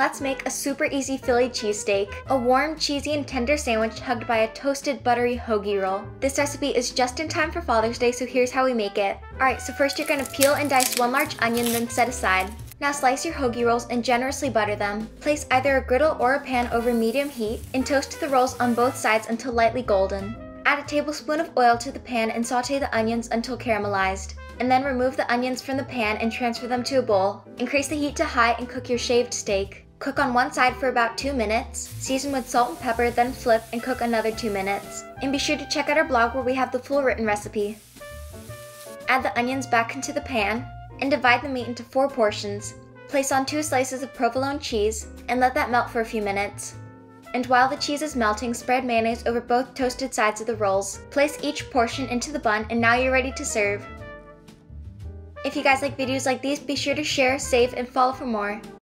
Let's make a super easy Philly cheesesteak, a warm, cheesy, and tender sandwich hugged by a toasted, buttery hoagie roll. This recipe is just in time for Father's Day, so here's how we make it. Alright, so first you're gonna peel and dice one large onion, then set aside. Now slice your hoagie rolls and generously butter them. Place either a griddle or a pan over medium heat and toast the rolls on both sides until lightly golden. Add a tablespoon of oil to the pan and saute the onions until caramelized. And then remove the onions from the pan and transfer them to a bowl. Increase the heat to high and cook your shaved steak. Cook on one side for about 2 minutes, season with salt and pepper, then flip and cook another 2 minutes. And be sure to check out our blog where we have the full written recipe. Add the onions back into the pan, and divide the meat into 4 portions. Place on 2 slices of provolone cheese, and let that melt for a few minutes. And while the cheese is melting, spread mayonnaise over both toasted sides of the rolls. Place each portion into the bun, and now you're ready to serve. If you guys like videos like these, be sure to share, save, and follow for more.